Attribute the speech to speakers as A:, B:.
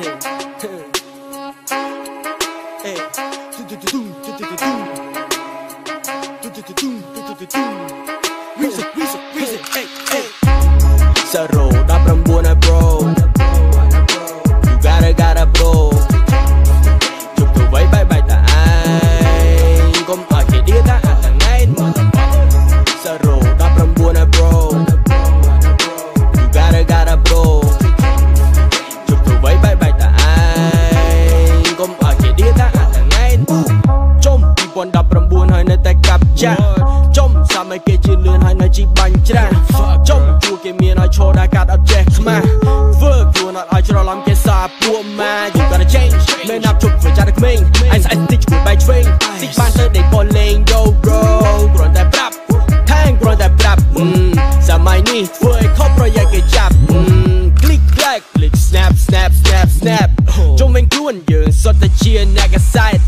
A: 19ហើយ bro You gotta gotta bro ជប់ទៅໄວបែបបែកតាឯងកុំឲ្យគេដៀតាអាថ្ងៃមក 2019ហើយនៅតែកាប់ចាក់ចុំសាមឲ្យគេជឿលឿនហើយនៅជីបាញ់ច្រាស់ចុំជួគេមានឲ្យឈរដែរកាត់អត់ចេះខ្មាស់ធ្វើខ្លួនអត់ឲ្យច្រឡំគេសាពួកម៉ា You gotta change មិនណាប់ជប់ធ្វើចាត់ក្មេងឯងស្អែកតិចជួយបែកឆ្វេងតិចបានទៅដេកបលេង Yo bro គ្រាន់តែប្រាប់ខាងគ្រាន់តែប្រាប់សម័យនេះធ្វើឲ្យខុសប្រយ័ត្នគេចាប់ click clack click snap snap snap snap ជុំវិញខ្លួនយើងសុទ្ធតែជាអ្នកកសែត